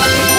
何?